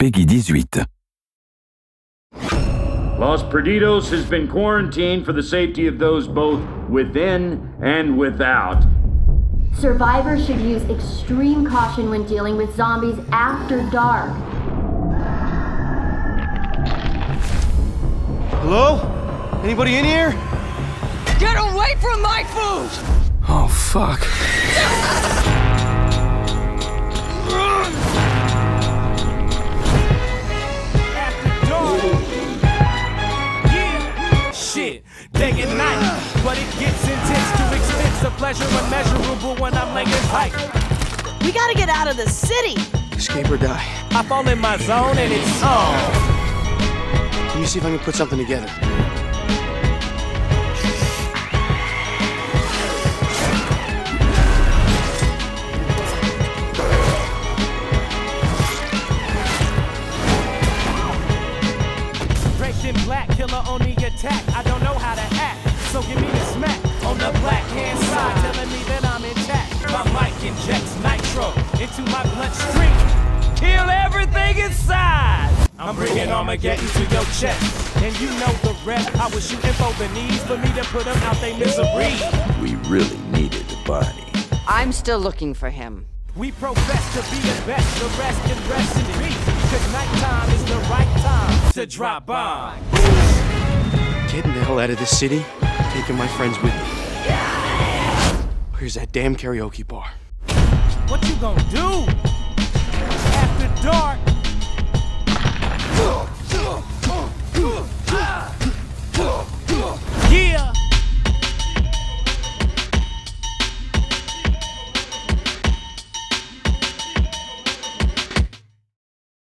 PEGI 18. Los Perdidos has been quarantined for the safety of those both within and without. Survivors should use extreme caution when dealing with zombies after dark. Hello? Anybody in here? Get away from my food! Oh, fuck. Day and night. But it gets intense to expense a pleasure immeasurable when I'm laying pipe. We gotta get out of the city! Escape or die. I fall in my zone and it's on. Let me see if I can put something together. Black, killer on the attack. I don't know how to act, so give me the smack on the black hand side, telling me that I'm intact. My mic injects nitro into my bloodstream. Kill everything inside. I'm bringing Armageddon to your chest, and you know the rest. I was shooting for the knees for me to put them out they misery. We really needed a body. I'm still looking for him. We profess to be the best, the rest can rest in peace to drop by. Getting the hell out of this city, taking my friends with me. Where's that damn karaoke bar? What you gonna do? After dark,